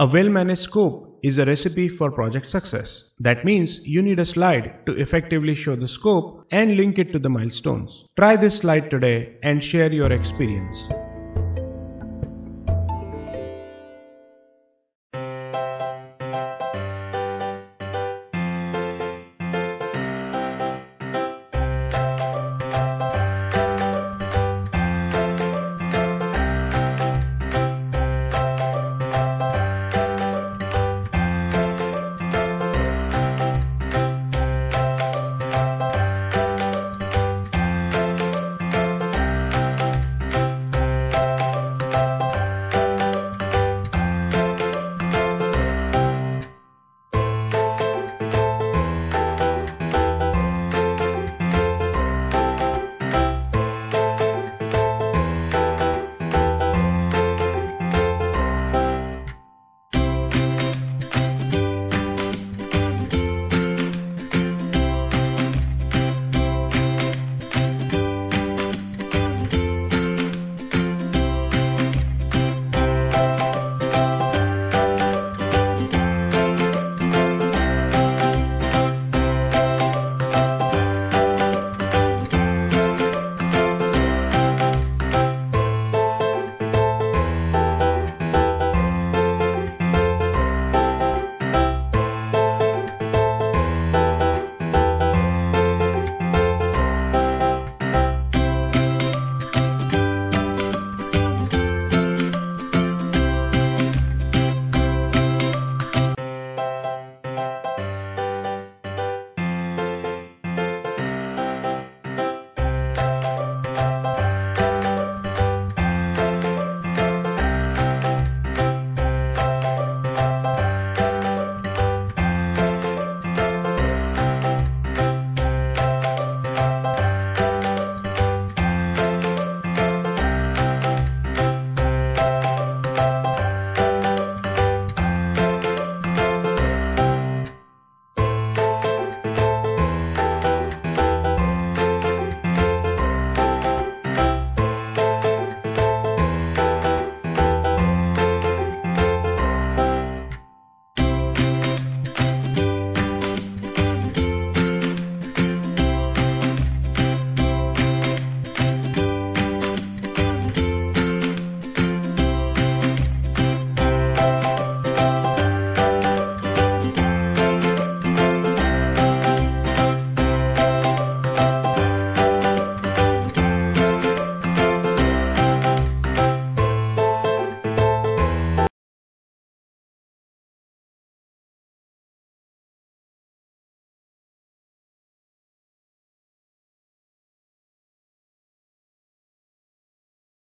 A well-managed scope is a recipe for project success. That means you need a slide to effectively show the scope and link it to the milestones. Try this slide today and share your experience.